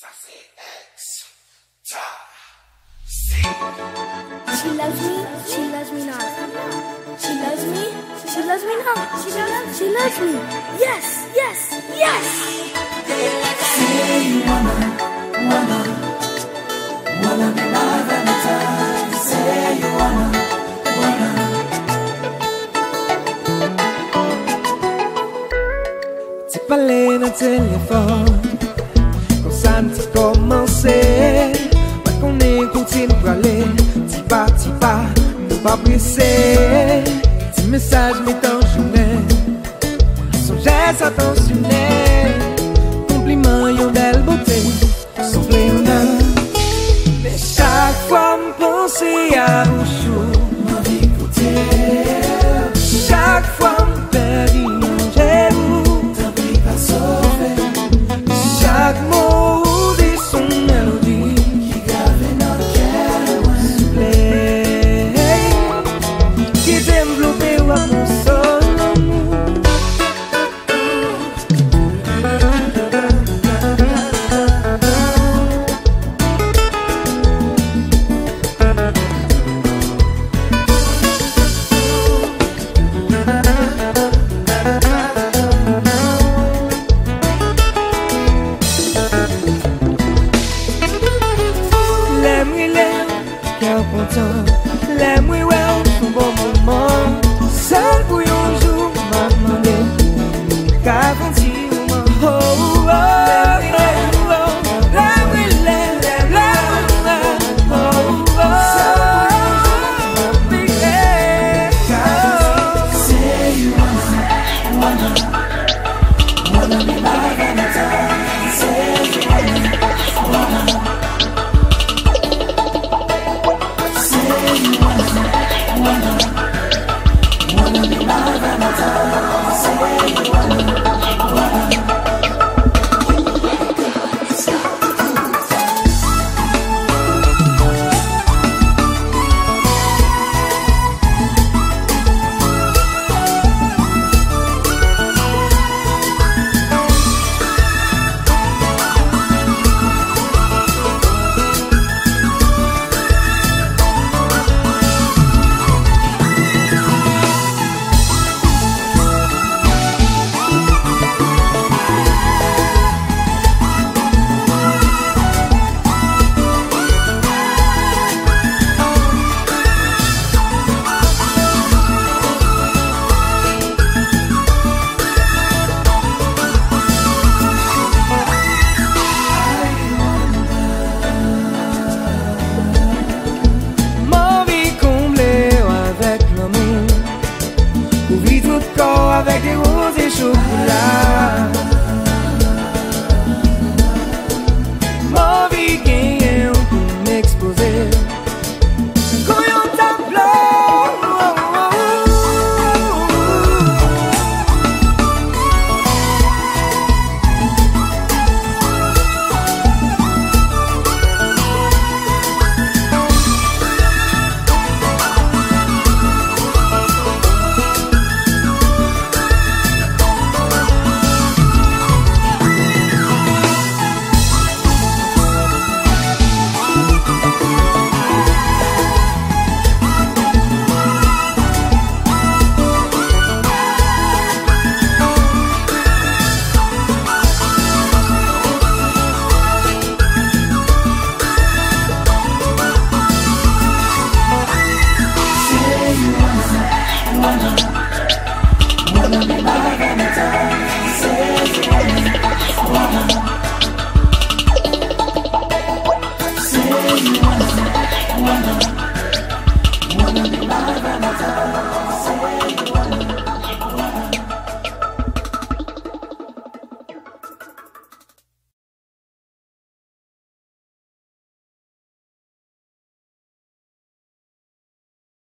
She loves me, she loves me not. She loves me, she loves me not. She loves, she loves me. Yes, yes, yes. Say wanna, wanna, wanna be my Valentine. Say you wanna, wanna. Ti parler dans téléphone Quand ça An ti komanse Mwen konen kouti nou prale Ti pa, ti pa, nou pa prese. Ti mesaj mi tanjounen Son jes atansyounen Le mwen wè ou sou bon mouman. Sèl pou yon